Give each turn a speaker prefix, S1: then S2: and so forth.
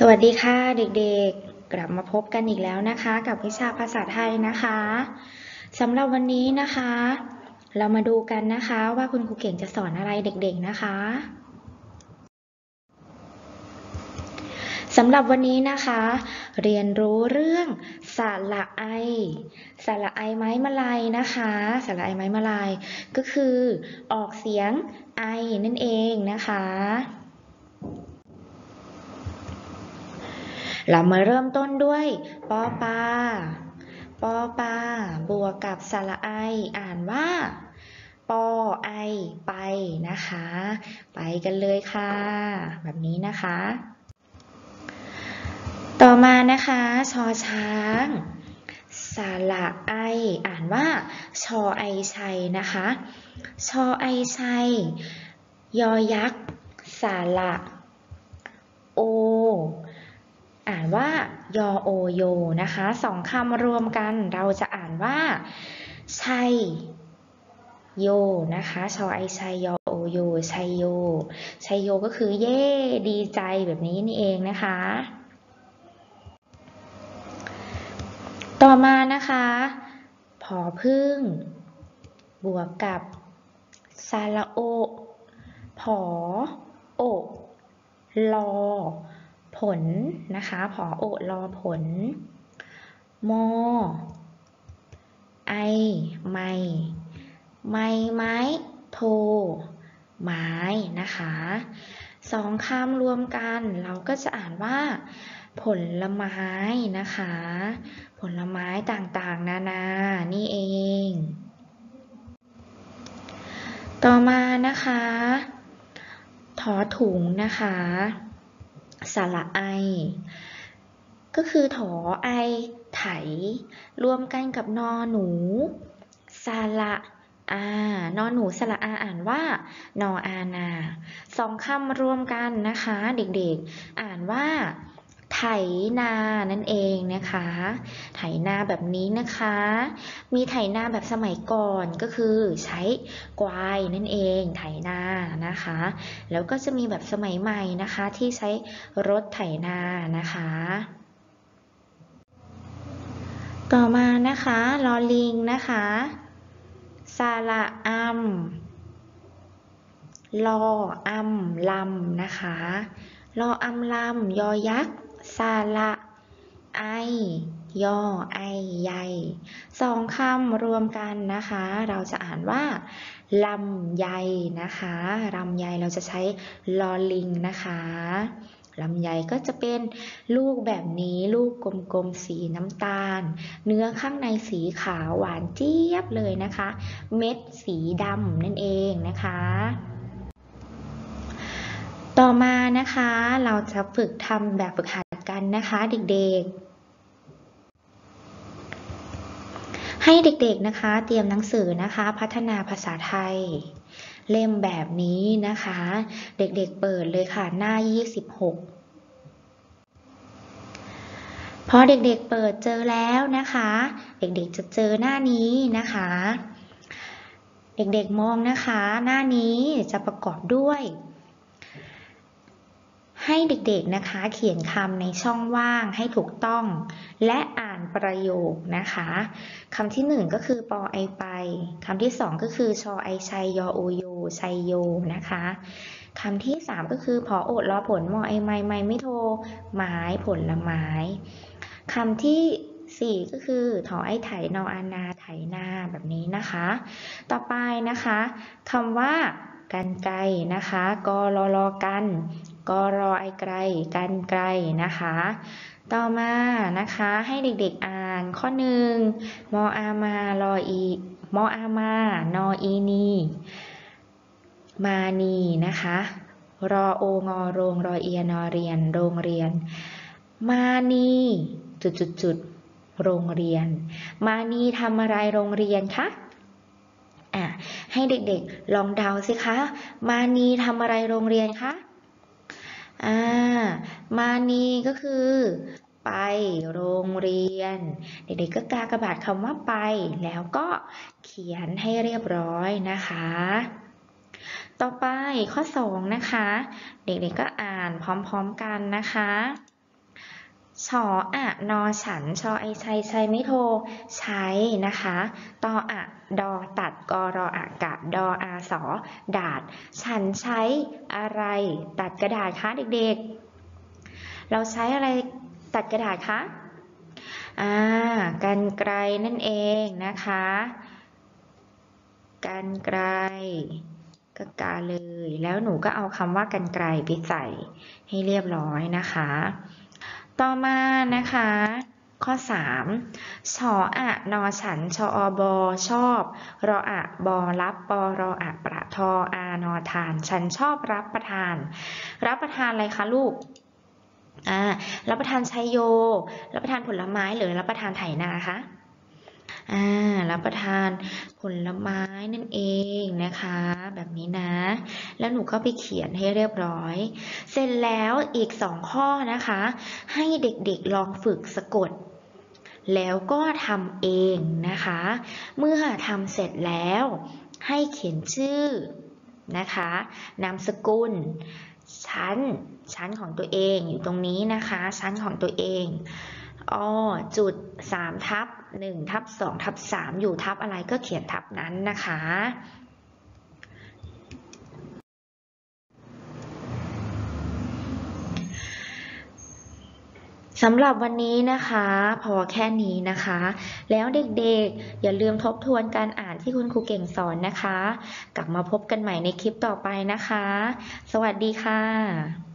S1: สวัสดีค่ะเด็กๆ กลับมาพบกันอีกแล้วนะคะ กับวิชาภาษาไทยนะคะสำหรับวันนี้นะคะ เรามาดูกันนะคะว่าคุณครูเก่งจะสอนอะไรเด็กๆนะคะสำหรับวันนี้นะคะ เรียนรู้เรื่องสระไอสระไอไม้มะลายนะคะสระไอไม้มะลายก็คือออกเสียงไอนั่นเองนะคะ เรามาเริ่มต้นด้วยปอปาปอปาบวกกับสระไอ อ่านว่า ปอไอไปนะคะ ไปกันเลยค่ะ แบบนี้นะคะ ต่อมานะคะชอช้างสระไอ อ่านว่า ชอไอชัยนะคะ ชอไอชัย ยอยักษ์สระโอ อ่านว่ายอโอโยนะคะสองคำรวมกันเราจะอ่านว่าชัยโยนะคะชอไอชัยยอโอโยชัยโยชัยโยก็คือเย่ดีใจแบบนี้นี่เองนะคะ ต่อมานะคะผอพึ่ง บวกกับซาลาโอผอโอลอ ผลนะคะผอโอรอผล มอ ไอ ไม่ไม่ไม้โท ไม้นะคะสองคำรวมกันเราก็จะอ่านว่า ผลไม้นะคะ ผลไม้ต่างๆ นานา นี่เอง ต่อมานะคะ ถอถุงนะคะ สระไอ ก็คือถอไอไถ รวมกันกับนอหนูสระอานอหนูสระอาอ่านว่านออานา สองคำรวมกันนะคะ เด็กๆ อ่านว่า ไถนานั่นเองนะคะ ไถนาแบบนี้นะคะ มีไถนาแบบสมัยก่อนก็คือใช้กวายนั่นเอง ไถนานะคะ แล้วก็จะมีแบบสมัยใหม่นะคะ ที่ใช้รถไถนานะคะต่อมานะคะลอลิงนะคะสระอัมลออัมลำนะคะ ลออัมลำยอยักษ์ สระ ไอ ย่อ ไอใหญ่สองคำรวมกันนะคะ เราจะอ่านว่าลำไยนะคะลำไยเราจะใช้ลอลิงนะคะลำไยก็จะเป็นลูกแบบนี้ลูกกลมๆสีน้ำตาล เนื้อข้างในสีขาวหวานเจี๊ยบเลยนะคะ เม็ดสีดำนั่นเองนะคะ ต่อมานะคะเราจะฝึกทำแบบฝึกหัดกันนะคะเด็กๆ ให้เด็กๆนะคะเตรียมหนังสือนะคะ พัฒนาภาษาไทย เล่มแบบนี้นะคะ เด็กๆเปิดเลยค่ะหน้า 26 พอเด็กๆเปิดเจอแล้วนะคะ เด็กๆจะเจอหน้านี้นะคะ เด็กๆมองนะคะ หน้านี้จะประกอบด้วย ให้เด็กๆนะคะ เขียนคำในช่องว่างให้ถูกต้อง และอ่านประโยคนะคะคำที่หนึ่งก็คือปอไอไปคำที่สองก็คือชอไอชัยยอโอโยชัยโยนะคะคำที่สามก็คือพอโอดรอผลมอไอไม่ไม่ไม่โทไม้ผลไม้คำที่สี่ก็คือถอไอไถนออานาไถนาแบบนี้นะคะ ต่อไปนะคะคำว่ากันไกลนะคะกรอรอกัน กรอไอไกลกันไกลนะคะ ต่อมานะคะให้เด็กๆอ่านข้อหนึ่งมออามารออีมออามานออีนีมานีนะคะ รอโองอโรงรอเอียนอเรียน โรงเรียน มานีจุดจุดจุดโรงเรียน มานีทำอะไรโรงเรียนคะอะให้เด็กๆ ลองเดาสิคะ มานีทำอะไรโรงเรียนคะ อ่า มานีก็คือ ไปโรงเรียน เด็กๆก็กากระบาดคำว่าไป แล้วก็เขียนให้เรียบร้อยนะคะ ต่อไปข้อ 2 นะคะ เด็กๆก็อ่านพร้อมๆกันนะคะ ชออะนอฉัน ชอไอชัยชัยไม่โทรใช้นะคะตออะดอตัดกอรออากะดออาสอดาด ฉันใช้อะไร ตัดกระดาษคะเด็กๆ เราใช้อะไรตัดกระดาษคะอ่ากันไกลนั่นเองนะคะกันไกลก็กาเลย แล้วหนูก็เอาคำว่ากันไกลไปใส่ให้เรียบร้อยนะคะ ต่อมานะคะข้อ 3 ชออะนอฉัน ชออบอชอบ รออะบอรับปอรออะประทออานอทาน ฉันชอบรับประทาน รับประทานอะไรคะลูกอ่ารับประทานชัยโย รับประทานผลไม้หรือรับประทานไถนาคะ อ่ารับประทานผลไม้นั่นเองนะคะ แบบนี้นะ แล้วหนูก็ไปเขียนให้เรียบร้อย เสร็จแล้วอีกสองข้อนะคะ ให้เด็กๆลองฝึกสะกด แล้วก็ทำเองนะคะ เมื่อทำเสร็จแล้ว ให้เขียนชื่อนะคะ นามสกุล ชั้น ชั้นของตัวเองอยู่ตรงนี้นะคะ ชั้นของตัวเอง อจุด3ทับ1ทับ2ทับ3อยู่ทับอะไรก็เขียนทับนั้นนะคะ สำหรับวันนี้นะคะ พอแค่นี้นะคะ แล้วเด็กๆ อย่าลืมทบทวนการอ่านที่คุณครูเก่งสอนนะคะ กลับมาพบกันใหม่ในคลิปต่อไปนะคะ สวัสดีค่ะ